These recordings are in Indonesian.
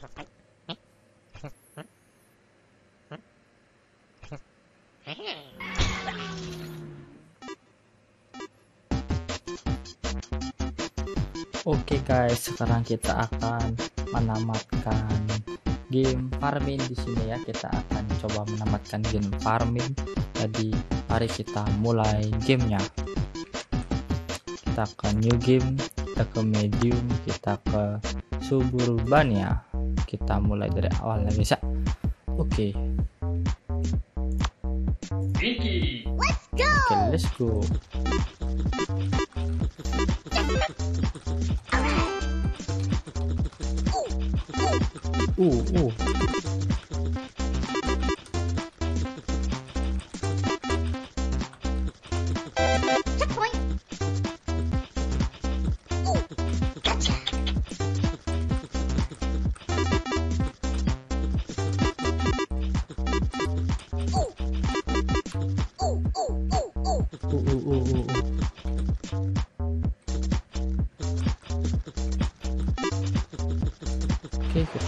Oke guys, sekarang kita akan menamatkan game farming di sini ya. Kita akan coba menamatkan game farming. Jadi, mari kita mulai gamenya. Kita ke new game, kita ke medium, kita ke suburban ya. Kita mulai dari awal ya guys ya. Oke. Oke, let's go. Uh, uh.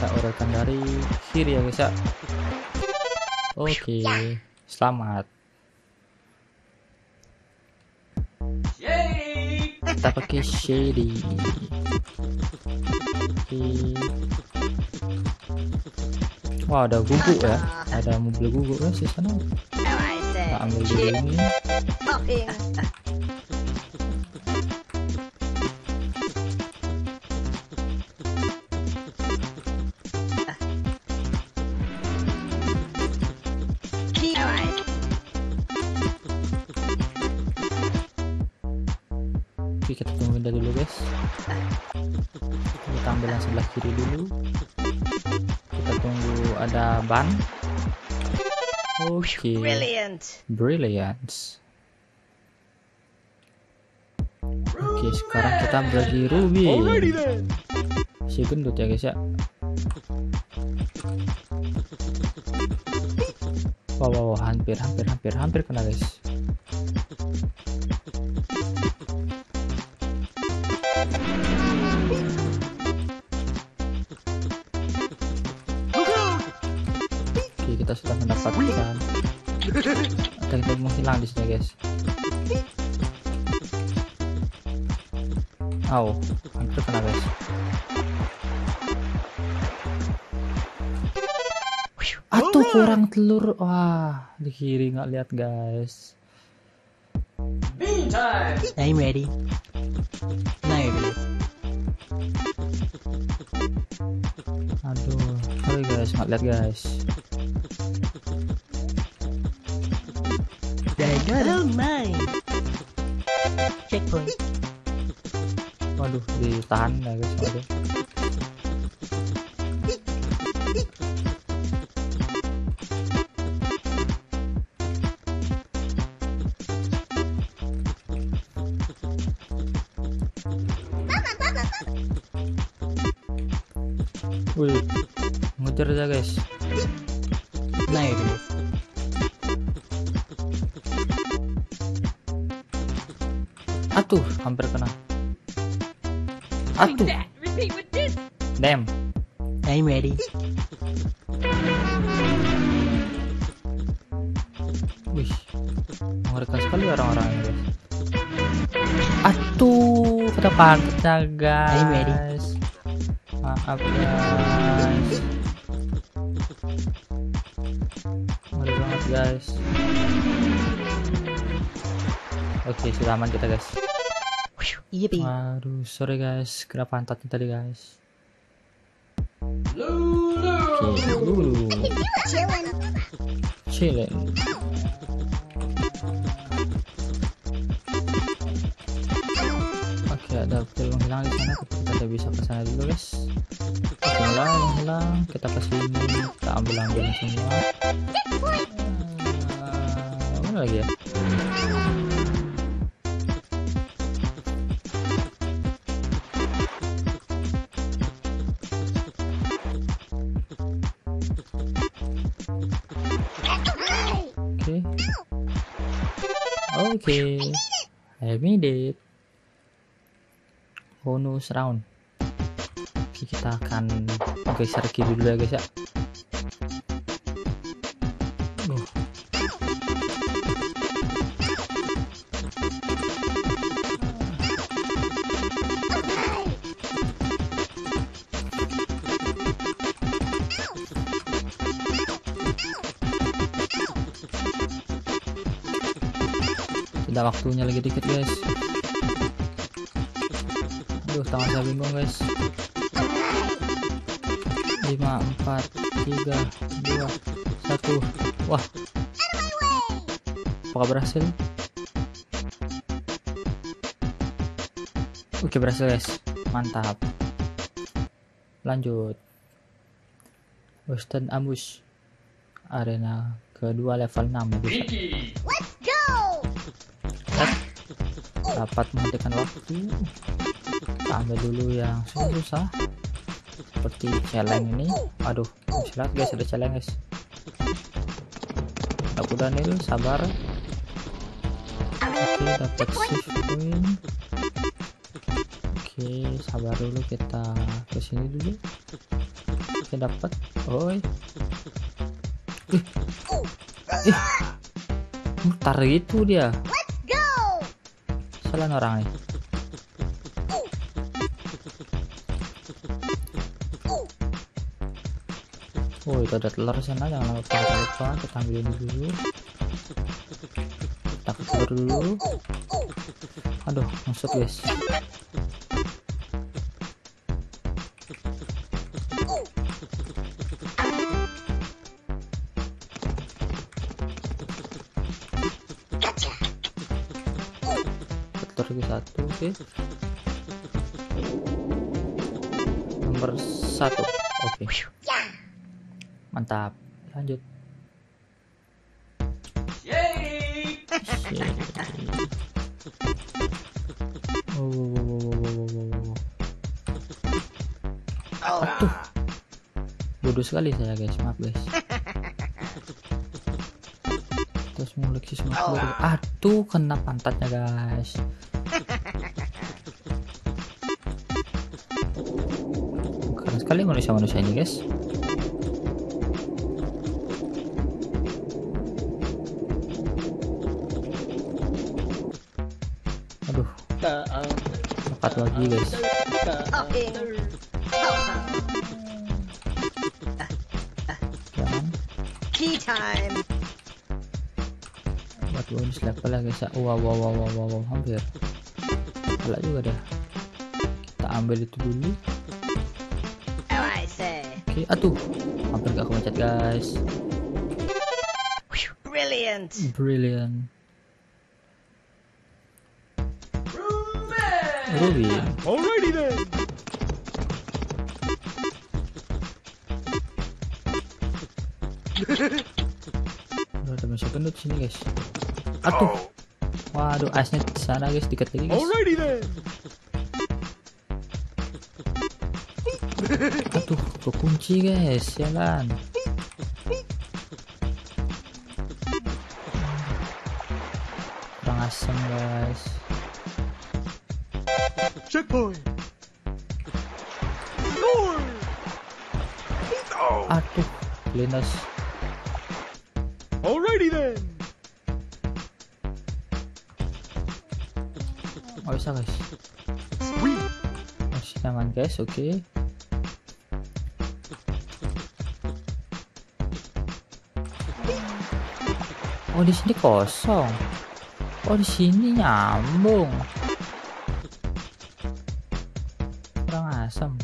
Kita urutkan dari kiri ya guys ya. Oke, selamat. Kita pakai shady. Oke. Wah, ada guguk ya. Ada mobil guguk ya di sana. Kita ambil dulu ini. Sebelah kiri dulu. Kita tunggu ada ban. Oke. Brilliant. Brilliant. Oke, sekarang kita bagi Ruby. Si gendut ya guys ya. Wow, wow, wow, hampir, hampir, hampir, hampir kena guys. Ada kita menghilang di sini guys. Au, hampir kena guys. Atuh kurang telur. Wah, di kiri nggak lihat guys. I'm ready. Now you're ready. Aduh, sorry guys, nggak lihat guys. Don't mind. Checkpoint. Waduh, ditahan ya guys. Waduh. Wih, ngejar aja guys. You're ready. Atuh, hampir kena. Atuh, damn. I'm ready. Wih, mengerikan sekali orang-orang ini guys. Atuh, kena pantatnya I'm ready. guys. Maaf guys. Ngeri banget guys. Oke, sudah aman kita guys. Yippee. Waduh, sorry guys, kena pantatnya tadi guys. Dulu Chillin'. chilling. Oke, ada pil menghilang di sana, kita tidak bisa ke sana dulu guys. Hilang, hilang. Kita ke sini, kita ambil ambil semua. Ah, mana lagi ya? I made it. Bonus round. Oke, kita akan geser kiri dulu ya guys ya tidak waktunya lagi dikit guys. Aduh tangan saya bingung guys. 5 4 3 2 1 Wah. Apakah berhasil? Oke berhasil guys. Mantap. Lanjut. Western Ambush Arena kedua level 6 ya dapat menghentikan waktu. Kita ambil dulu yang susah. Seperti celeng ini. Aduh silat guys ada celeng guys. Aku Daniel sabar. Oke dapat shift point oke sabar dulu kita ke sini dulu. Oke dapat. Oi. Ih. Ih. Mutar gitu dia! Salah orang nih Oh itu ada telur sana jangan lupa kita lupa kita ambil ini dulu. Kita keluar dulu. Aduh masuk guys satu oke nomor satu oke mantap lanjut Yeay. Oh. Aduh. Bodoh sekali saya guys, maaf guys. Terus ngulik si keluar. Aduh, kena pantatnya guys. Sekali manusia-manusia ini guys. Aduh, cepat lagi guys. Key time. buat bonus level ya guys wow wow wow wow wow, hampir kalah juga dah kita ambil itu dulu oke aduh. Hampir gak kemencet guys. Brilliant. brilliant. Ruby. Alrighty then. udah ada masih gendut sini guys. Aduh. Waduh ice di sana guys. Dikit lagi guys. Alrighty then. Aduh kekunci guys? Jalan kurang asem guys. Checkpoint. Oh. aduh Linus. Alrighty then. nggak bisa guys. Masih nyaman guys oke oh di sini kosong. Oh di sini nyambung. Kurang asam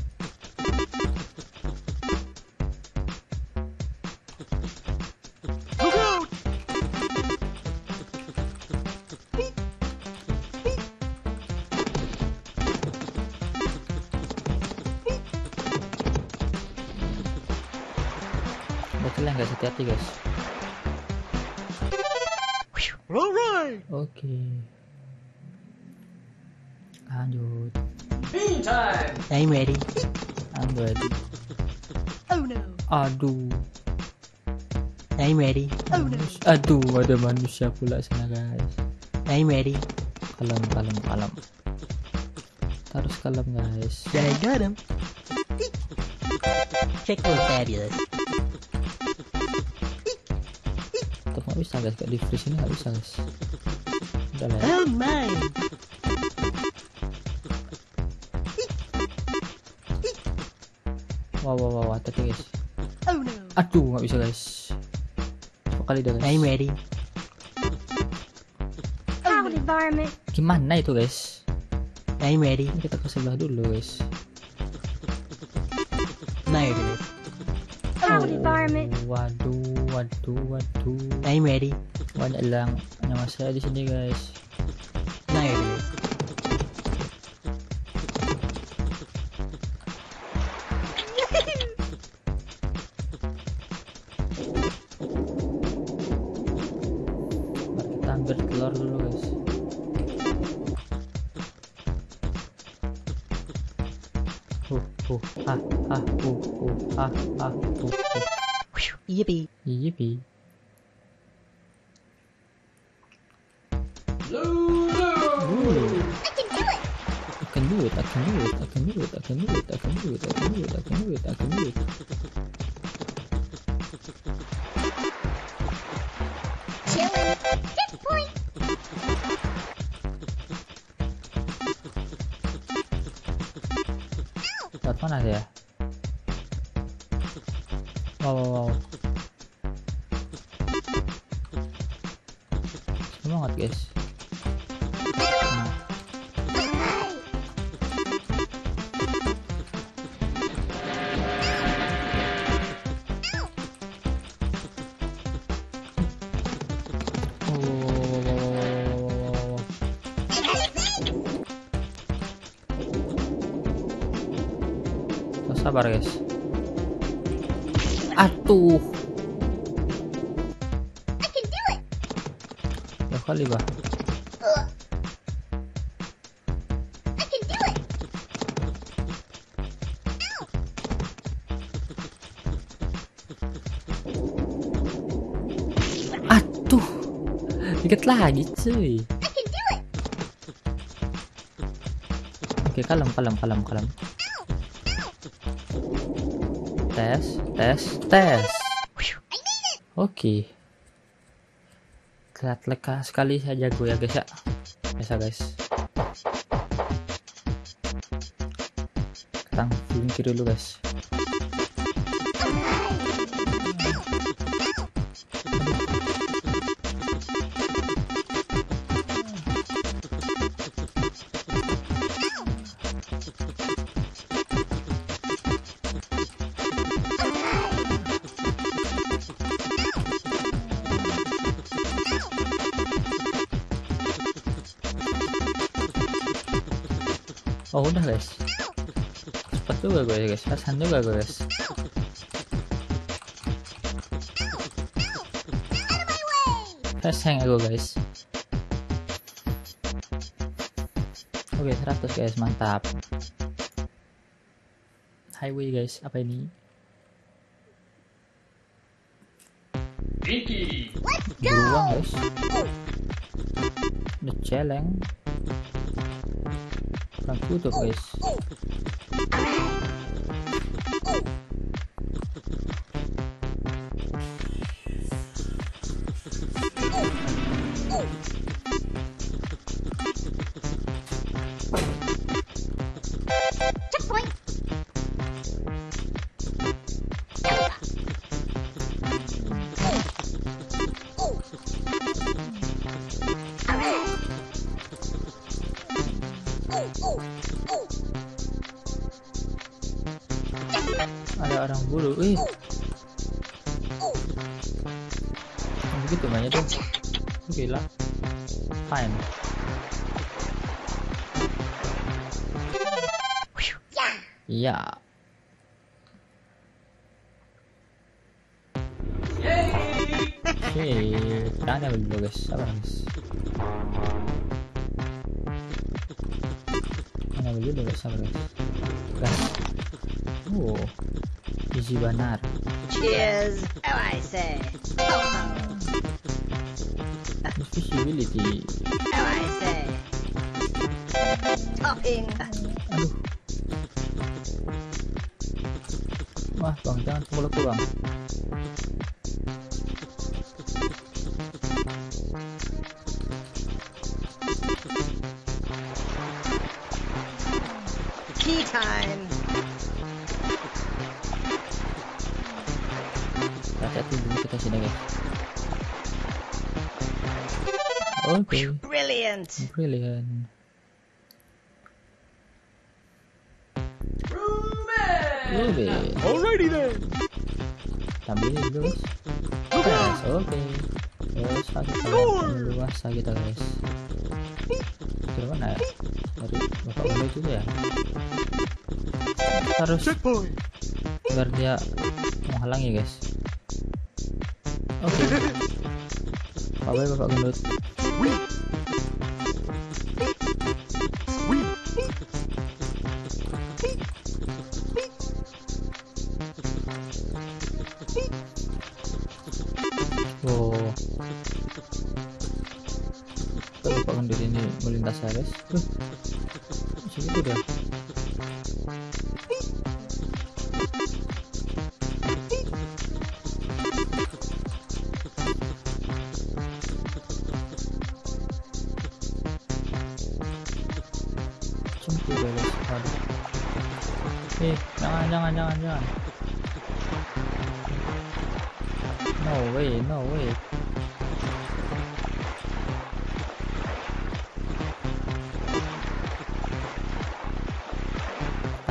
betul lah guys hati-hati guys Alright. oke lanjut I'm ready. I'm ready Oh no. aduh I'm ready. Oh no. Aduh ada manusia pula sana guys I'm ready. kalem kalem kalem harus kalem guys I got him. Check for fabulous. Nggak bisa guys, kayak di freeze ini nggak bisa guys. Udah lah. ya. Oh my. Wah wah wah, wah tadi guys. Oh no. Aduh nggak bisa guys. Coba kali dah guys. I'm ready. Varmint. Gimana itu guys? I'm ready. Ini kita ke sebelah dulu guys. Marvelous. Howdy, varmint. Waduh, waduh, waduh. I'm ready. Banyak lang nama saya di sini guys. Marvelous. Mari kita dulu guys. Ah, ah, uh, uh, ah, ah. Yippee. Yippee. Lulu! I can do it! I can do it, I can do it, I can do it, I can do it, I can do it, I can do it, I can do it, I can do it. Chillin'. Good point! Dapat mana dia? Wow, wow, wow. banget guys. Sabar guys. Atuh. Kali bah. Atuh. Dikit lagi cuy. Oke, kalem, kalem, kalem, kalem. Tes, tes, tes. Oke. Terlihat leka sekali saja gue ya guys ya. Biasa guys. Kita kiri dulu guys. Oh udah guys. Cepat juga gue guys. Kasihan juga gue guys. Kasihan aku guys. Oke 100 guys mantap. Highway guys apa ini? Beruang guys. Ada ficar puto. Checkpoint! ya Şey, daha ne bilmiyor guys, sabahınız. dulu bilmiyor guys, apa Guys. Oh, easy benar. Cheers, how I say. Mesti. How oh, I say. Topping. Aduh. Wah bang, jangan pukul aku bang. Key time. Hati-hati dulu kita sini guys. Oke, Brilliant. brilliant. Guys. Yes, oke. Terus kita luasa kita guys. Dari mana? Dari bapak gue juga ya. Harus biar dia menghalangi guys. Oke. Bye bye bapak gendut. Oh. Kalau bapak gendut ini melintas guys. Tuh. Segitu dia.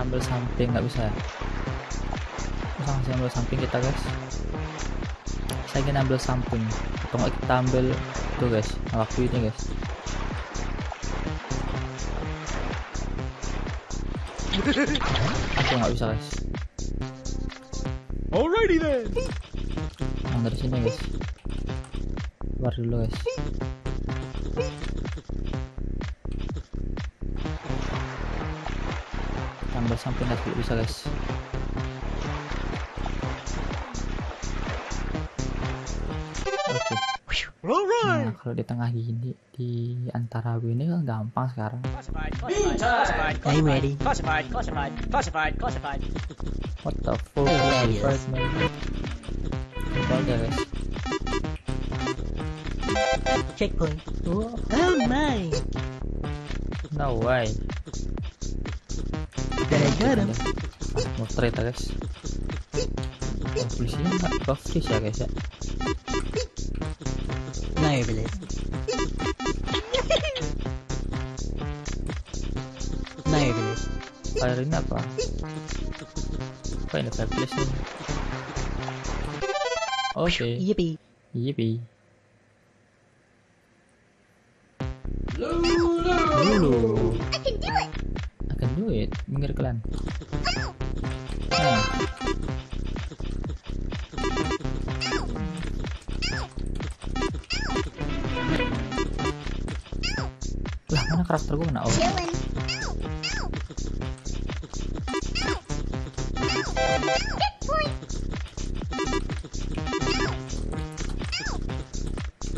Tampil samping nggak bisa. Masa ngasih ambil samping kita guys? Saya ingin ambil samping. Atau nggak kita ambil tuh guys, waktu ini guys. Aku nggak bisa guys. Alrighty then. Yang dari sini guys. Keluar dulu guys. Guys kalau bisa guys. Oke. Nah, Alright. kalau di tengah gini di antara ini kan gampang sekarang. Classified, classified, classified, I'm ready. What the fuck? First man. Guys. Checkpoint. Wah, Oh my. no way. Ah, mau straight ya guys. Oh, polisinya nggak freeze ya guys ya. Marvelous. Marvelous. Fire ini apa? Apa ini fireplace nih? Oke, Yippee. yippee. Lulu. It. I can do it. Minggir kalian. Hmm. Lah mana karakter gue kena oh.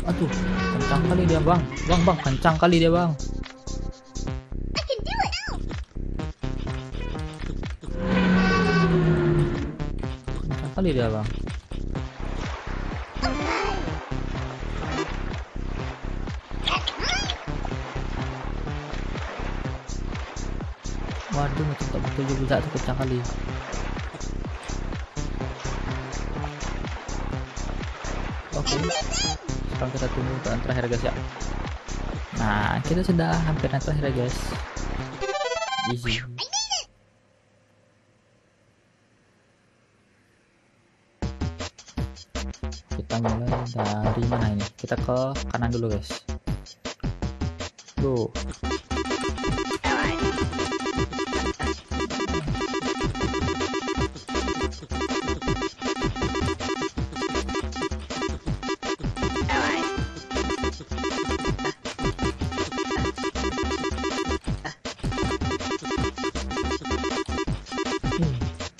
Aduh, kencang kali dia bang. Bang bang, kencang kali dia bang. Kali dia bang. Waduh, macam tak betul juga tuh kencang kali. Oke. Sekarang kita tunggu untuk terakhir guys ya. Nah, kita sudah hampir terakhir guys. Easy. Kita mulai dari mana ini? Kita ke kanan dulu guys. Oke,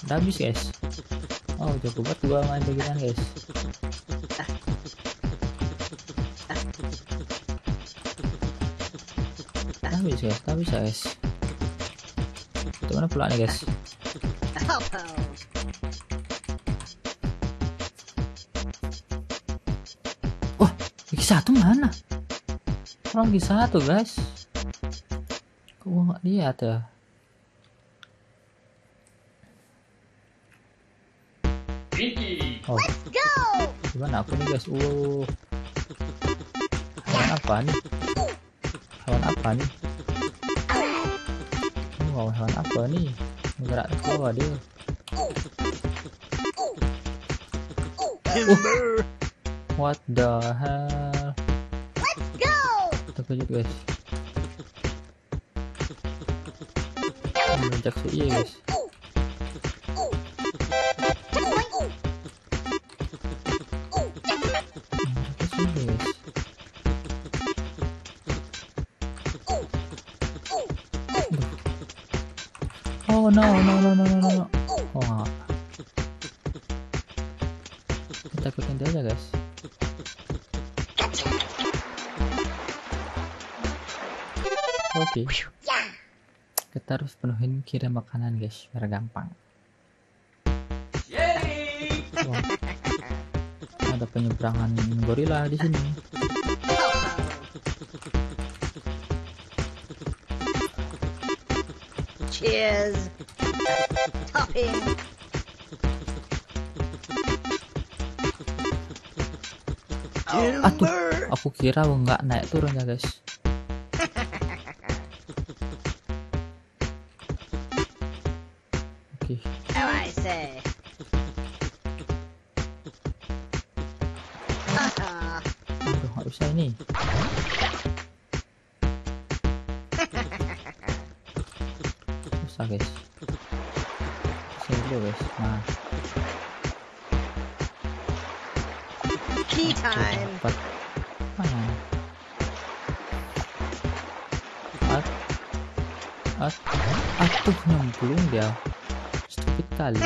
udah habis guys. Oh, jago banget gua main beginian guys. Bisa guys, nah bisa guys. Gimana pula nih guys? Wah, lagi satu mana? Orang lagi satu guys. Kok gua nggak lihat ya? Oh. Gimana aku nih guys? Uh. Apa nih? Hewan apa nih? Wow hewan apa nih gerak ke bawah dia Timber. what the hell Go! terkejut guys Menjak si iya guys Oh no no no no no no no. Oh. Kita ikutin dia aja guys. Oke. Kita harus penuhin kirim makanan guys Biar gampang. Wah. Ada penyeberangan gorila di sini Cheers! Topping! Aduh Aku kira nggak naik turun ya guys Oke Oh, I say. Aduh nggak bisa ini Susah guys. Sini dulu guys. Nah. Key time! dapat mana? At. At. Atuh nyemplung dia. Stupid kali.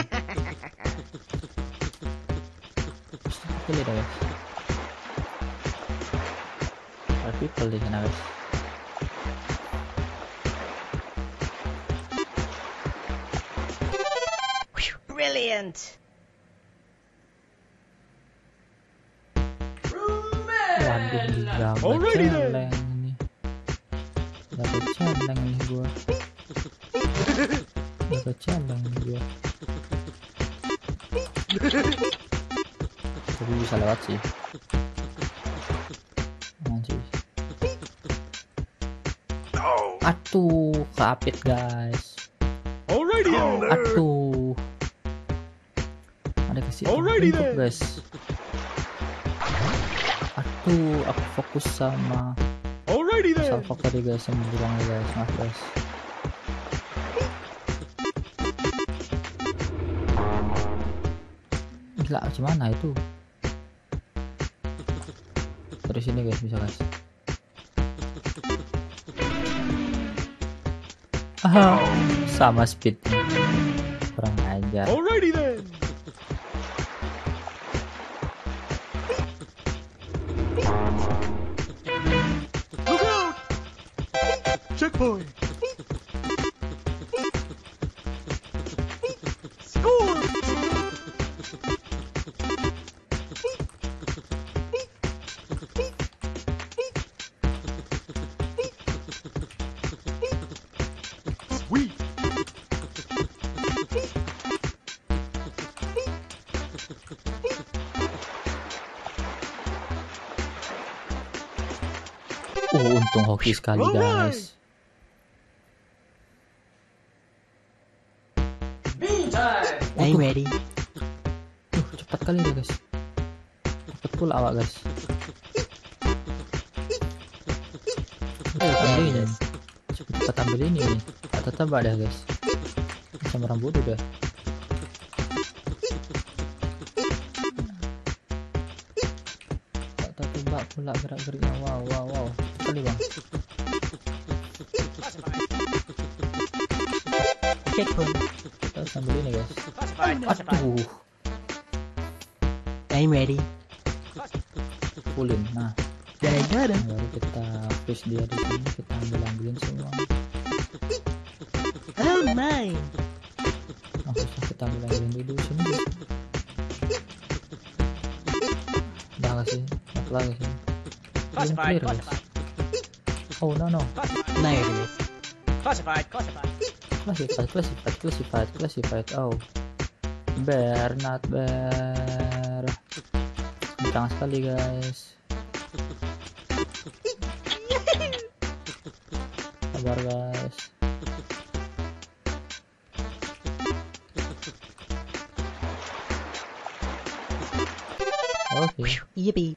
Stupid kali dah guys. Ada people di sana guys Brilliant! waduh dapat Alrighty then. celeng nih gua celeng nih gua tapi bisa lewat sih Atuh, keapit guys. Alrighty then. Atuh. Alrighty then. guys. Atuh, aku fokus sama Alrighty then. salvo tadi guys sama burungnya guys. Maaf guys. Gila, gimana itu? Terus ini guys, bisa guys. Ah, sama speednya. Kurang ajar. Checkpoint. Score! Sweet. Uh, untung hoki sekali guys. Ready. Duh, cepat kali dia guys. Cepat pula awak guys. Cepat ambil ini. Cepat ambil ini. Tak tetap ada guys. Sama orang bodoh. Tak tak tebak pula gerak-geriknya. Wow wow wow. Kali bang. Checkpoint. Kita harus ambil ini guys. Aduh, I'm ready. pulin. Nah, it. baru kita push dia di sini. Kita ambil ambilin semua. Oh my. langsung kita ambil ambilin dulu sini guys. Udah gak sih? Apa lagi sih? belum clear guys oh no no Negative. Classified, classified. classified classified classified classified oh bear not bear kencang sekali guys sabar guys oke Yippee.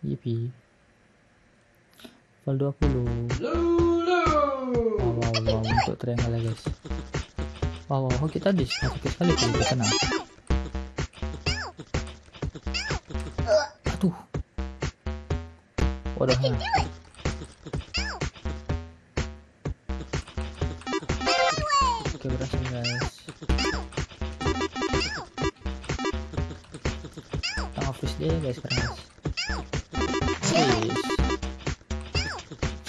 Yippee. Level 20. Wow, wow, wow, untuk triangle ya guys. Wow, wow, kita di sakit sekali tuh, kita tenang. Aduh. Wadahnya. Oke, berhasil guys. Kita office dia ya guys guys.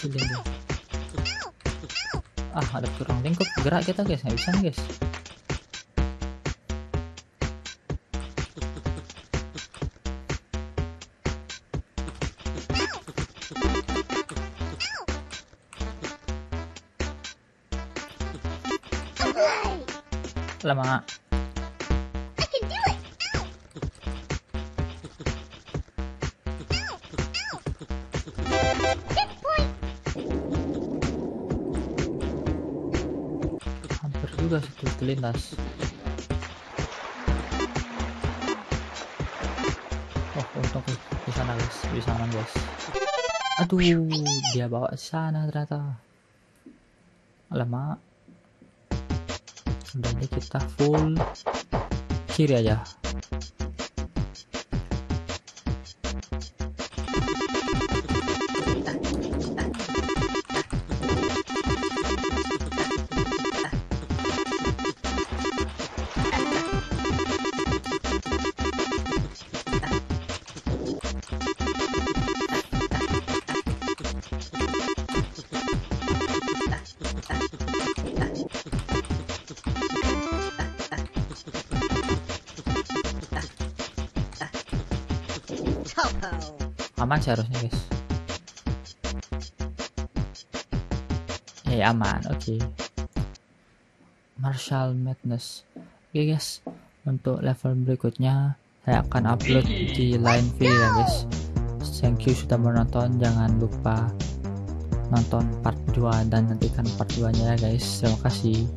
Dia. Ah, ada kurang lingkup gerak kita guys, nggak bisa guys. Lama. Terlintas. Oh, untung ke di sana guys, di sana guys. Aduh, dia bawa sana ternyata. Alamak. Sebenarnya kita full kiri aja. Aman sih harusnya guys. Ya aman. Oke. Marshall Madness. Oke guys. Untuk level berikutnya saya akan upload di line V ya guys. Thank you sudah menonton jangan lupa nonton part 2 dan nantikan part 2 nya ya guys. Terima kasih